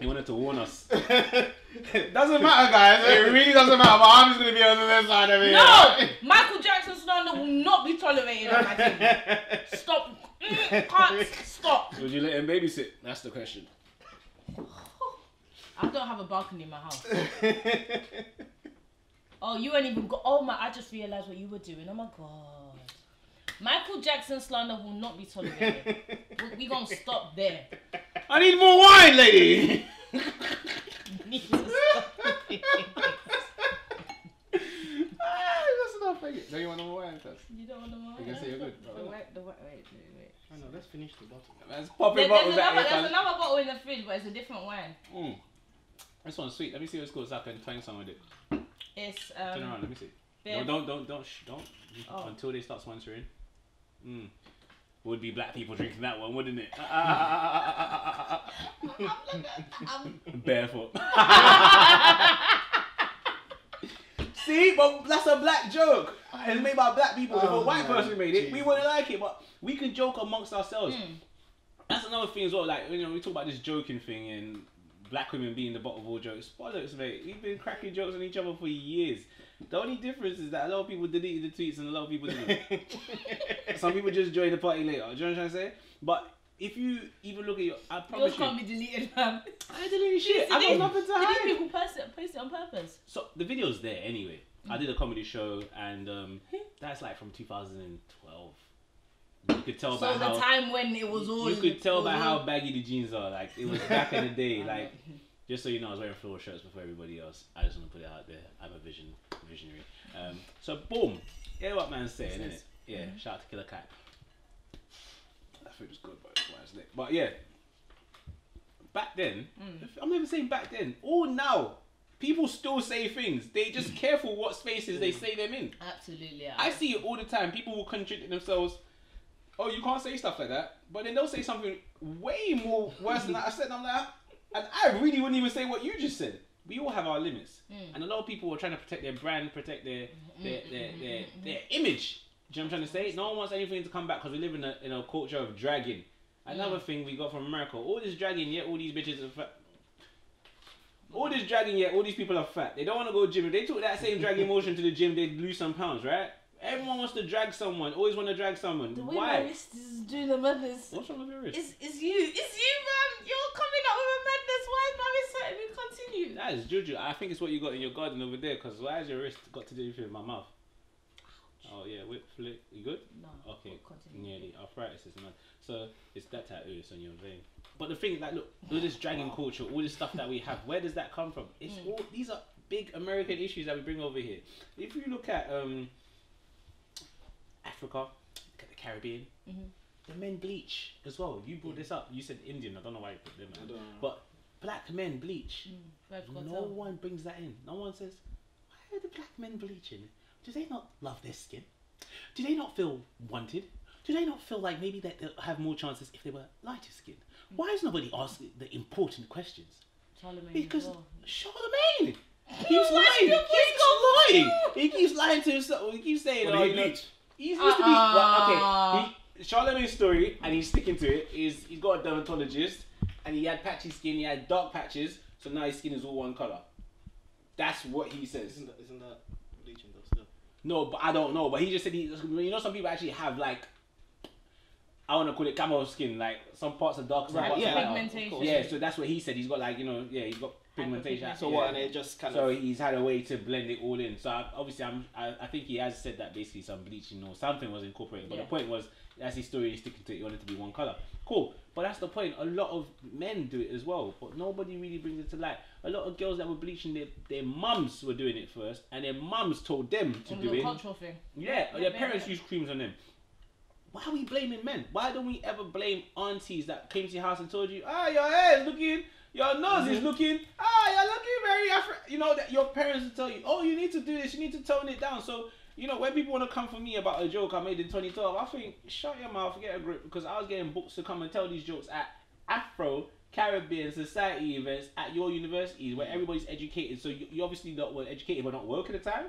He wanted to warn us. (laughs) doesn't matter, guys. It really doesn't matter. My arm is gonna be on the other side of it. no, Michael Jackson slander will not be tolerated on my team. (laughs) Stop. Mm, Can't stop. Would you let him babysit? That's the question. (sighs) I don't have a balcony in my house. Oh, you ain't even got. Oh my! I just realized what you were doing. Oh my god. Michael Jackson slander will not be tolerated. (laughs) we, we gonna stop there. I need more wine, lady. We need to stop it. ah, that's enough. You. Don't you want more wine first? You don't want the more? You can say you're good. The white, the white, wait, wait, wait. I know. Let's finish the bottle. Let's pop it there's, bottles at another, there's another bottle in the fridge, but it's a different wine. Mm. This one's sweet. Let me see what it's called so I can twang some with it. It's Turn um. around. Let me see. bear- No, don't, don't, don't, shh, don't. Oh. Until they start sponsoring. Mm. Would be black people drinking that one, wouldn't it? (laughs) Barefoot. (laughs) See, but that's a black joke. It's made by black people. if a Oh, white man. person made it, we wouldn't like it. But we can joke amongst ourselves. Mm. That's another thing as well. Like you know, we talk about this joking thing and black women being the butt of all jokes. Bollocks, mate. We've been cracking jokes on each other for years. (laughs) The only difference is that a lot of people deleted the tweets and a lot of people didn't. (laughs) Some people just joined the party later. Do you know what I'm trying to say? But if you even look at your, I Yours promise can't you, be deleted, fam. I deleted shit. I Did got nothing to Did hide. these people post it, post it on purpose? So the video's there anyway. I did a comedy show and um, that's like from 2012. You could tell So by the how time when it was all you could tell it by was how baggy the jeans are. Like it was back in the day. (laughs) Like just so you know, I was wearing floral shirts before everybody else. I just want to put it out there. I'm a vision visionary. Um, so boom, hear what man's saying, innit? Yeah. Mm-hmm. Shout out to Killer Cat. That food was good, but it's why it's lit. But yeah, back then, mm. I'm never saying back then. All now, people still say things. They just mm. careful what spaces they mm. say them in. Absolutely. Yeah. I see it all the time. People will contradict themselves. Oh, you can't say stuff like that. But then they'll say something way more worse than that I said. I'm like, and I really wouldn't even say what you just said. We all have our limits, hmm. and a lot of people are trying to protect their brand, protect their hmm. their their, hmm. their, their image. Do you know what I'm trying to say? No one wants anything to come back because we live in a in a culture of dragging. Another thing we got from America, all this dragging, yet all these bitches are fat. All this dragging, yet all these people are fat. They don't want to go gym. If they took that same dragging motion to the gym, they'd lose some pounds, right? Everyone wants to drag someone. Always want to drag someone. the way my Why? wrist is doing the madness. What's wrong with your wrist? It's, it's you. It's you, man. You're coming up with a madness. Why is my wrist hurting me? Continue. That is juju. I think it's what you got in your garden over there. Cause why has your wrist got to do with my mouth? Oh yeah, whip flick. You good? No. Okay. Continue. Nearly arthritis is not. So it's that tattoo. It's on your vein. But the thing, is, like, look, all this dragon culture, all this stuff that we have, where does that come from? It's Mm. all these are big American issues that we bring over here. If you look at um, Africa, look at the Caribbean, Mhm. the men bleach as well. You brought this up. You said Indian. I don't know why you put them. I in. don't know. But black men bleach. Mm, No tell. one brings that in. No one says, why are the black men bleaching? Do they not love their skin? Do they not feel wanted? Do they not feel like maybe that they'll have more chances if they were lighter skinned? Why is nobody asking the important questions? Charlemagne Because well. Charlemagne keeps lying. He your keeps lying. He keeps lying to himself. He keeps saying, Well, "Oh, he you know, bleached. He's used to be well, Uh-uh. okay. He, Charlemagne's story, and he's sticking to it. Is he's got a dermatologist, and he had patchy skin. He had dark patches, so now his skin is all one color. That's what he says. Isn't that, isn't that bleaching though? Still. No, but I don't know. But he just said he. You know, some people actually have like. I want to call it camel skin. Like some parts are dark, some Right, parts yeah. are lighter. Pigmentation. Course. Yeah, so that's what he said. He's got like you know, yeah, he's got pigmentation. Hyperpigmentation. So yeah. what? And it just kind So of. he's had a way to blend it all in. So I, obviously, I'm, I, I think he has said that basically some bleaching or something was incorporated. But Yeah. the point was, that's his story. He's sticking to it. He wanted to be one color. Cool. But that's the point. A lot of men do it as well, but nobody really brings it to light. A lot of girls that were bleaching, their their mums were doing it first, and their mums told them to do it. cultural thing. Yeah, Yeah, their parents yeah. use creams on them. Why are we blaming men? Why don't we ever blame aunties that came to your house and told you, ah, your hair is looking, your nose is looking, ah, you're looking very Afri-. You know that your parents will tell you, oh, you need to do this, you need to tone it down. So you know when people want to come for me about a joke I made in 2012, I think shut your mouth, get a grip, because I was getting books to come and tell these jokes at Afro. Caribbean society events at your universities where everybody's educated, so you, you obviously not were educated but not woke at the time.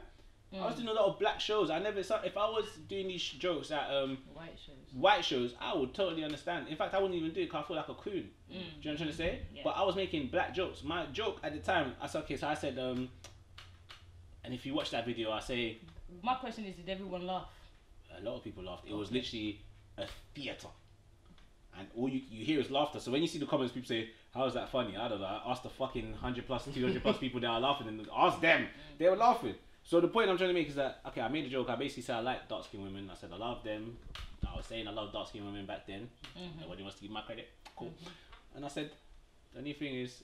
I was doing a lot of black shows. I never saw if I was doing these jokes at um White shows. white shows, I would totally understand. In fact, I wouldn't even do it because I feel like a coon. Do you know what I'm trying to say? Yeah. But I was making black jokes. My joke at the time, I said, okay, so I said, um, and if you watch that video, I say My question is, did everyone laugh? a lot of people laughed. It was literally a theater. And all you, you hear is laughter. So when you see the comments, people say, "How is that funny?" I don't know. I asked the fucking hundred plus, two hundred plus (laughs) people that are laughing, and ask them. They were laughing. So the point I'm trying to make is that okay, I made a joke. I basically said I like dark skinned women. I said I love them. I was saying I love dark skinned women back then. Mm-hmm. Nobody wants to give my credit. Cool. Mm-hmm. And I said the only thing is,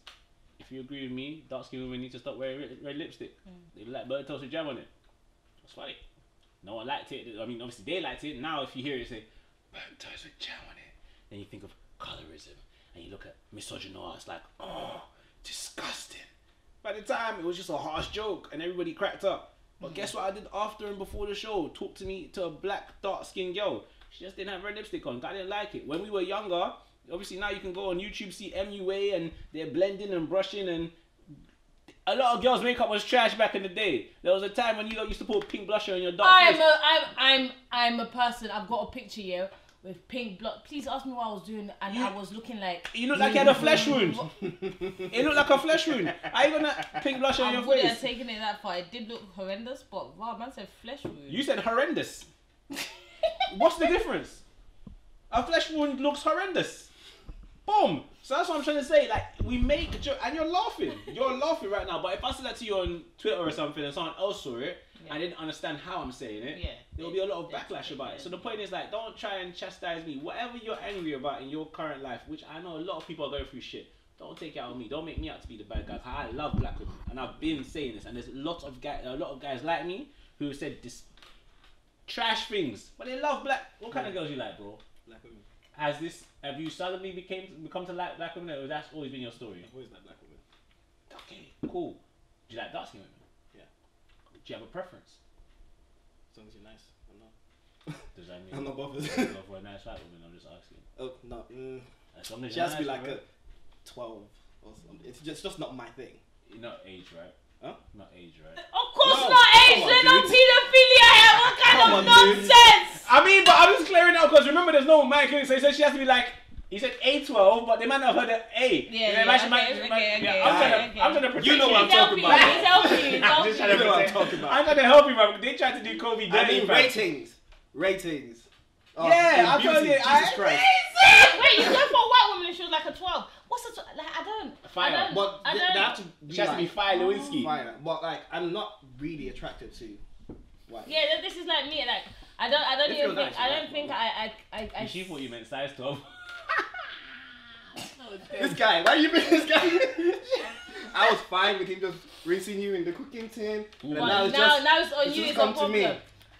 if you agree with me, dark skinned women need to stop wearing red, red lipstick. Mm. They look like burnt toast with jam on it. That's funny. No one liked it. I mean, obviously they liked it. Now, if you hear it say burnt toast with jam on it, then you think of colorism and you look at misogynoir. It's like, oh, disgusting. By the time it was just a harsh joke and everybody cracked up. But mm-hmm. guess what I did after and before the show? Talk to me to a black dark skinned girl. She just didn't have red lipstick on. I didn't like it. When we were younger, obviously now you can go on YouTube see MUA and they're blending and brushing and a lot of girls' makeup was trash back in the day. There was a time when you used to put pink blusher on your dark I'm face. a I'm I'm I'm a person. I've got a picture here with pink blood. Please ask me what I was doing, and You- I was looking like. You look like you had a flesh wound. (laughs) it looked like a flesh wound. Are you gonna pink blush on I your wouldn't have face? taken it that far. It did look horrendous, but wow, man said flesh wound. You said horrendous. (laughs) What's the difference? A flesh wound looks horrendous. Boom. So that's what I'm trying to say. Like we make a joke, and you're laughing. You're laughing right now. But if I said that to you on Twitter or something, and someone else saw it, Yeah. I didn't understand how I'm saying it. Yeah. There will be a lot of backlash about it. So the point is like, don't try and chastise me. Whatever you're angry about in your current life, which I know a lot of people are going through shit. Don't take it out on me. Don't make me out to be the bad guy. I love black women, and I've been saying this. And there's lots of guys, a lot of guys like me who said this trash things, but they love black. What kind of girls you like, bro? Black women. Has this? Have you suddenly became become to like black women, or that's always been your story? I've always like black women. Okay, cool. Do you like dark skin women? Yeah. Do you have a preference? As long as you're nice. I'm not. (laughs) Does that mean (laughs) I'm not bothered. you go for a nice white woman? I'm just asking. oh no. Mm, As long as she you're has to be like bro. a twelve or something. It's just just not my thing. Not age, right? Huh? Not age, right? Of course No, not age. come on, There's no dude. pedophilia here. What kind Come of on, dude. Nonsense? I mean, but I'm just clearing out because remember, there's no mic. So he said she has to be like. He said A12, but they might not have heard the A. Yeah, They yeah, okay, might- okay, might- okay, yeah, I'm trying to, okay. I'm trying to protect You know what I'm talking about. you. He's helping you. He's I'm just trying You to know what I'm protect- talking about. I'm trying to help you, man. They tried to do Kobe I dirty, mean fam. ratings. Ratings. Oh, Yeah, I'm beauty, telling you, Jesus I- Christ. Wait, you go for a white woman and she was like a 12. What's a tw- like? I don't. Fire. I don't. But I they, don't. they have to be She has to be Fire Lewinsky. fine. But like, I'm not really attracted to white. Yeah, this is like me. Like I don't. I don't If even think. nice, I you're don't think. I. I. I. I She thought you meant size 12. (laughs) This guy, why you bring this guy? (laughs) I was fine with him just rinsing you in the cooking tin. And But now now, it's just now it's on it's you. just It's come to me.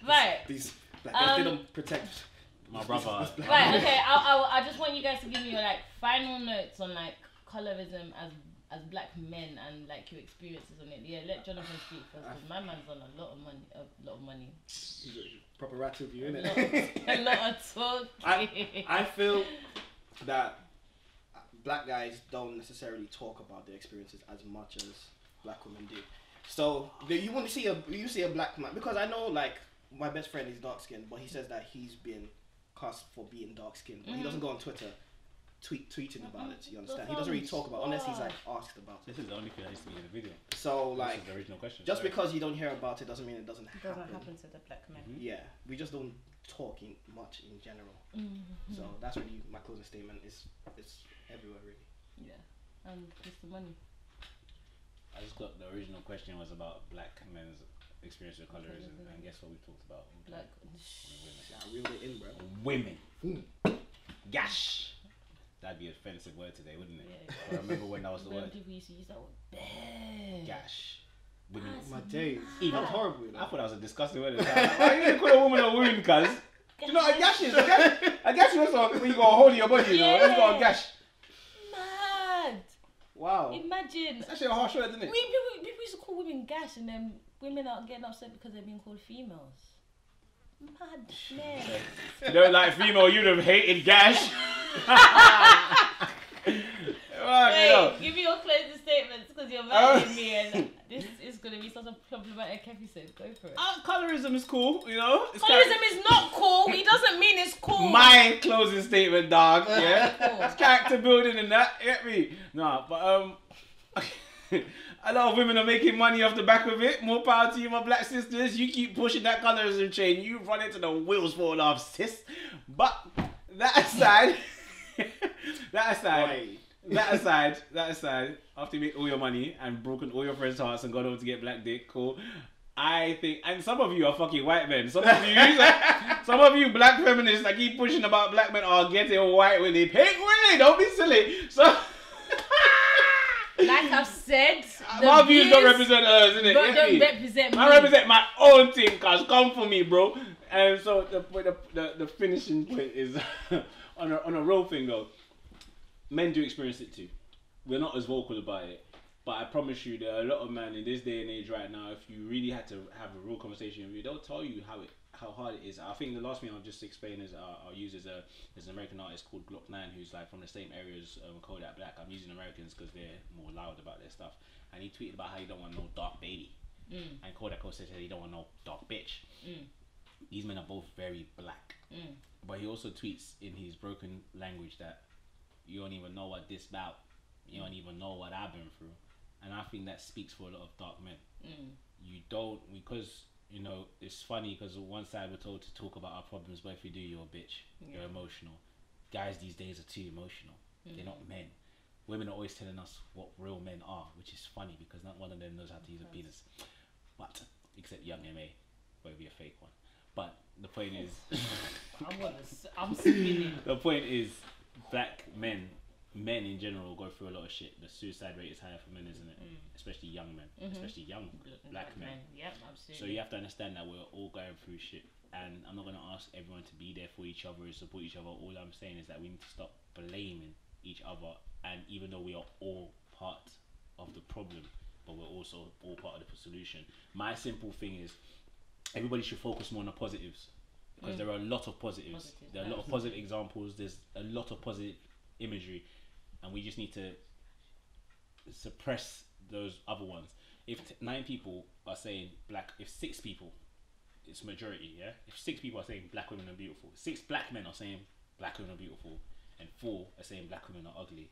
Right. these black guys, they Um, don't protect. My brother. (laughs) Right. Okay. I. I. I just want you guys to give me your like final notes on like colorism as as black men and like your experiences on it. Yeah. Let Jonathan speak first because my man's on a lot of money. A lot of money. Proper rat review, A innit? lot, (laughs) a lot of talking. (laughs) I, I feel that black guys don't necessarily talk about their experiences as much as black women do. So you want to see a you see a black man because I know like my best friend is dark skinned, but he says that he's been cast for being dark skinned, but he mm-hmm. doesn't go on Twitter tweet tweeting about it. You understand? He doesn't really talk about it unless he's like asked about it. This is the only thing I used to be in the video. So like, This like is the original question. just sorry. because you don't hear about it doesn't mean it doesn't happen. doesn't happen to the black men. Yeah, we just don't talk in much in general. Mm-hmm. So that's really my closing statement. Is it's everywhere really. Yeah. And just the money. I just got the original question was about black men's experience with colorism, and guess what we talked about? Black. Yeah, I reeled it in, bro. Women. Hmm. Gash. That'd be an offensive word today, wouldn't it? Yeah. But I remember when that was the When word. people used to use that word. Bear. Gash. Women. That's My days. Even- That was horrible. You I thought that was a disgusting word. at the (laughs) time. Why you gonna call a woman a wound, cuz? You know what a gash is? A gash, a gash is also when you got a hole in your body, you know? Let's got a gash. Mad. Wow. Imagine. It's actually a harsh word, isn't We, it? people, people used to call women gash and then women are getting upset because they're being called females. Mad (laughs) man. You don't like female, you'd have hated gash. (laughs) Fuck, Hey, yo. give me your closing statements because you're Oh. mad at me and this is going to be such a complimentary Kefi said. Go for it. Uh, colorism is cool, you know? It's Colorism is not cool. He doesn't mean it's cool. My closing statement, dog. Yeah, Cool. it's character building and that. Get me? Nah, but um, (laughs) a lot of women are making money off the back of it. More power to you, my black sisters. You keep pushing that colorism chain. You run into the wheels fall off, sis. But that aside, (laughs) (laughs) that aside. Oi. that aside, that aside, after you make all your money and broken all your friends' hearts and gone home to get black dick, cool. I think, and some of you are fucking white men. Some of you, (laughs) some of you black feminists that keep pushing about black men are getting white with it. Pink Willie, don't be silly. So, Like I've said, (laughs) the my views don't represent us, innit? But Get don't me? represent me. I represent my own thing, cause come for me, bro. And so the the the, the finishing point is on a on a real thing though. Men do experience it too. We're not as vocal about it, but I promise you, there are a lot of men in this day and age right now. If you really had to have a real conversation with you, they'll tell you how it how hard it is. I think the last thing I'll just explain is uh, I'll use as a is an American artist called Glock Nine, who's like from the same area as um, Kodak Black. I'm using Americans because they're more loud about their stuff. And he tweeted about how he don't want no dark baby. Mm, And Kodak also said he don't want no dark bitch. Mm. These men are both very black. mm. But he also tweets in his broken language that you don't even know what this about. You don't even know what I've been through. And I think that speaks for a lot of dark men. Mm. You don't because you know it's funny because on one side we're told to talk about our problems, but if you do, you're a bitch. You're emotional. Guys these days are too emotional. They're not men. Women are always telling us what real men are, which is funny because not one of them knows how to use a penis. But except young MA, where be a fake one. But the point is, I want to. I'm spinning. the point is, black men, men in general, go through a lot of shit. The suicide rate is higher for men, isn't it? Especially young men, especially young black men. Yep, So absolutely. you have to understand that we're all going through shit, and I'm not gonna ask everyone to be there for each other and support each other. All I'm saying is that we need to stop blaming each other, and even though we are all part of the problem, but we're also all part of the solution. My simple thing is, everybody should focus more on the positives, because mm. there are a lot of positives. Positives, there are a lot of (laughs) positive examples. There's a lot of positive imagery, and we just need to suppress those other ones. If t- nine people are saying black, if six people, it's majority, yeah. If six people are saying black women are beautiful, six black men are saying black women are beautiful, and four are saying black women are ugly.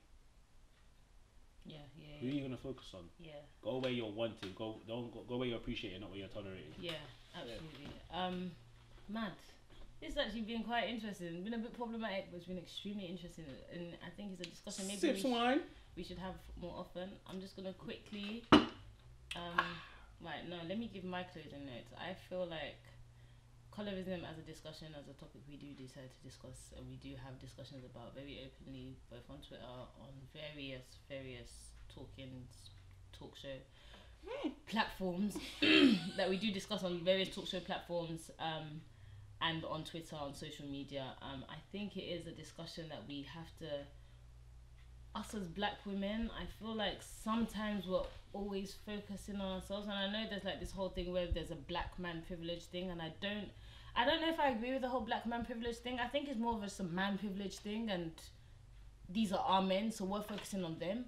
Yeah, yeah, Who are you gonna focus on? Yeah, Go where you're wanted. Go don't go, go where you're appreciated, not where you're tolerated. yeah, absolutely. Um, mad. This has actually been quite interesting. Been a bit problematic, but it's been extremely interesting, and I think it's a discussion maybe we, sh- wine. we should have more often. I'm just gonna quickly. Um, right, no, let me give my closing notes. I feel like colorism as a discussion, as a topic we do decide to discuss, and we do have discussions about very openly, both on Twitter, on various various talking talk show platforms (coughs) that we do discuss on various talk show platforms um, and on Twitter, on social media. Um, I think it is a discussion that we have to us as black women, I feel like sometimes we're always focusing on ourselves, and I know there's like this whole thing where there's a black man privilege thing, and I don't, I don't know if I agree with the whole black man privilege thing. I think it's more of a man privilege thing, and these are our men, so we're focusing on them.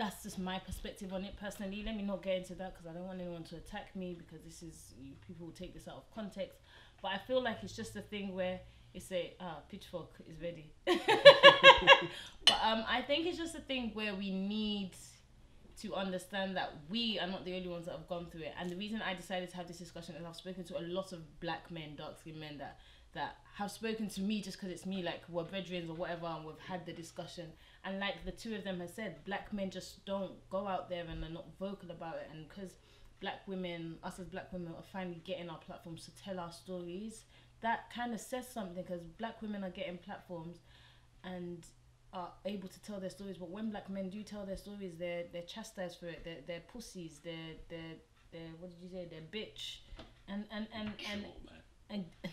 That's just my perspective on it personally. Let me not get into that because I don't want anyone to attack me because this is people will take this out of context. But I feel like it's just a thing where it's a ah pitchfork is ready. (laughs) but um, I think it's just a thing where we need to understand that we are not the only ones that have gone through it. And the reason I decided to have this discussion is I've spoken to a lot of black men, dark skinned men that that have spoken to me just because it's me, like we're brethren or whatever, and we've had the discussion. And like the two of them have said, black men just don't go out there and are not vocal about it. And because black women, us as black women, are finally getting our platforms to tell our stories, that kind of says something because black women are getting platforms and are able to tell their stories. But when black men do tell their stories, they're they're chastised for it. They're they're pussies. They're they're they're what did you say? They're bitch. And and and and and and, (laughs)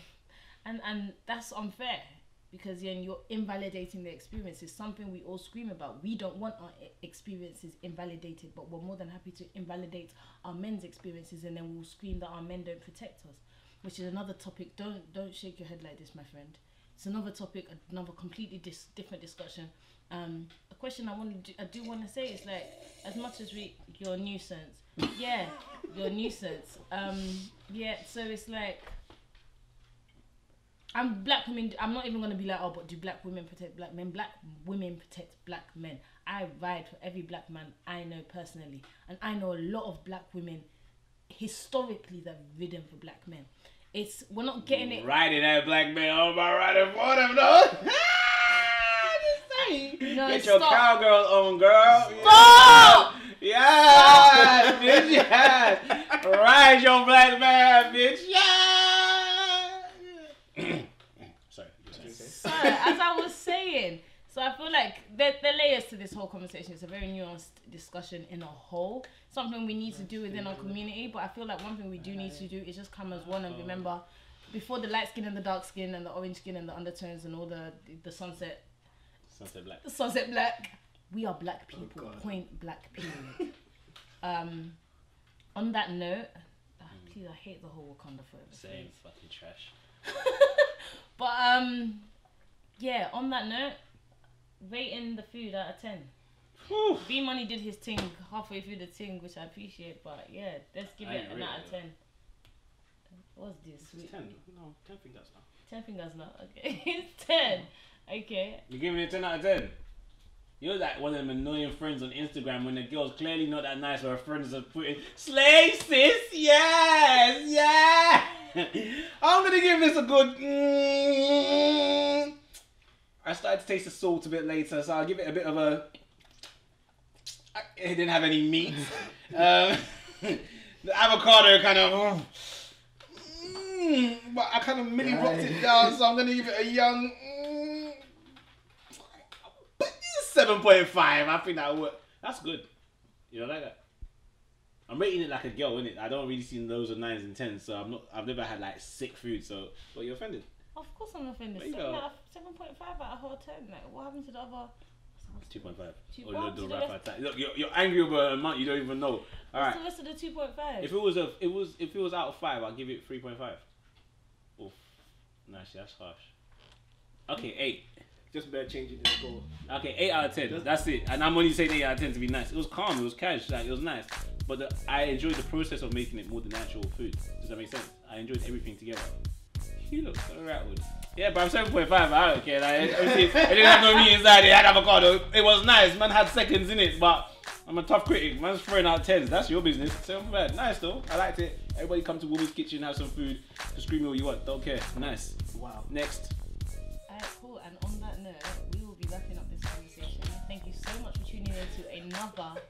and and that's unfair because then you're invalidating the experience. It's something we all scream about. We don't want our experiences invalidated, but we're more than happy to invalidate our men's experiences, and then we'll scream that our men don't protect us, which is another topic. Don't don't shake your head like this, my friend. It's another topic, another completely dis- different discussion. Um, a question I want to do, I do want to say is like, as much as we, you're nuisance. Yeah, you're nuisance. Um, yeah, so it's like. I'm black women. I'm not even gonna be like, oh, but do black women protect black men? Black women protect black men. I ride for every black man I know personally, and I know a lot of black women historically that have ridden for black men. It's we're not getting it. Riding that black man oh, on my riding for them though. (laughs) Just saying. No, Get your stop. cowgirl on, girl. Stop! (laughs) Yes, bitch, yes. Rise your black man, bitch. Yeah. Sorry. So, as I was saying, so I feel like there, there are layers to this whole conversation. It's a very nuanced discussion in a whole. Something we need to do within our community, but I feel like one thing we do need to do is just come as one and remember before the light skin and the dark skin and the orange skin and the undertones and all the the sunset Sunset Black. the sunset black. We are black people. God. Point black period. um, on that note, ah, please, I hate the whole Wakanda forever. Same phrase. fucking trash. (laughs) But um, yeah. On that note, rating the food out of ten. Whew. B-Moni did his thing halfway through the thing, which I appreciate. But yeah, let's give I it an out of ten. What's this? It's ten. No, ten fingers now. Ten fingers now. Okay, (laughs) it's ten. Okay. You're giving it a 10 out of 10. You're like one of them annoying friends on Instagram when the girl's clearly not that nice, but her friends are putting slay sis, yes, yeah. (laughs) I'm gonna give this a good. Mm. I started to taste the salt a bit later, so I'll give it a bit of a. It didn't have any meat. (laughs) um, (laughs) the avocado kind of. Mm, but I kind of mini rocked it down, so I'm gonna give it a young. Mm, Seven point five. I think that would. That's good. You know like that. I'm rating it like a girl, innit? I don't really see those of nines and tens, so I'm not. I've never had like sick food, so. But you're offended. Of course I'm offended. Seven out of seven point five out of whole ten. Like what happened to the other? Two point five. Two- oh, Or what the, happened the to the rough rest? attack. Look, you're, you're angry over an amount you don't even know. All What's right. the rest of the two point five? If it was a, it was if it was out of five, I'd give it three point five. Oof. Nice. That's harsh. Okay, eight. Just better changing the score. Okay, eight out of ten. That's it. And I'm only saying eight out of ten to be nice. It was calm. It was cash. Like it was nice. But the, I enjoyed the process of making it more than actual food. Does that make sense? I enjoyed everything together. You look so rattled. Yeah, but I'm seven point five. I don't care. Like, obviously, it didn't have no meat inside. It had avocado. It was nice. Man had seconds in it, but I'm a tough critic. Man's throwing out tens. That's your business. Point five. Nice though. I liked it. Everybody come to Wunmi's Kitchen, have some food. Just scream me what you want. Don't care. Nice. Wow. Next. And on that note, we will be wrapping up this conversation. Thank you so much for tuning in to another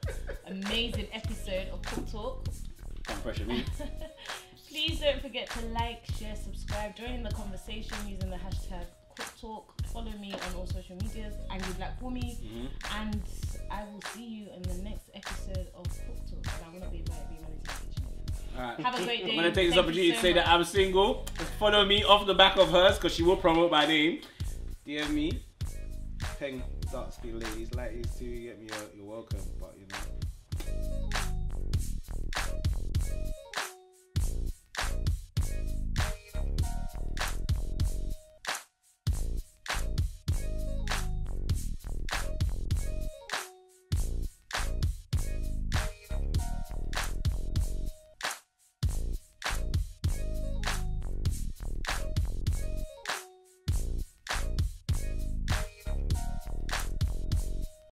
amazing episode of Cook Talk. Don't pressure me. (laughs) Please don't forget to like, share, subscribe, join the conversation using the hashtag Cook Talk. Follow me on all social medias, Angry Black Wunmi, Mhm. and I will see you in the next episode of Cook Talk. And I'm gonna be inviting you to the kitchen. Alright. Have a great day. I'm gonna take this Thank opportunity so to say that. I'm single. Follow me off the back of hers because she will promote my name. DM me. Peng dark skin ladies like you too. Get me. You're welcome. But you know.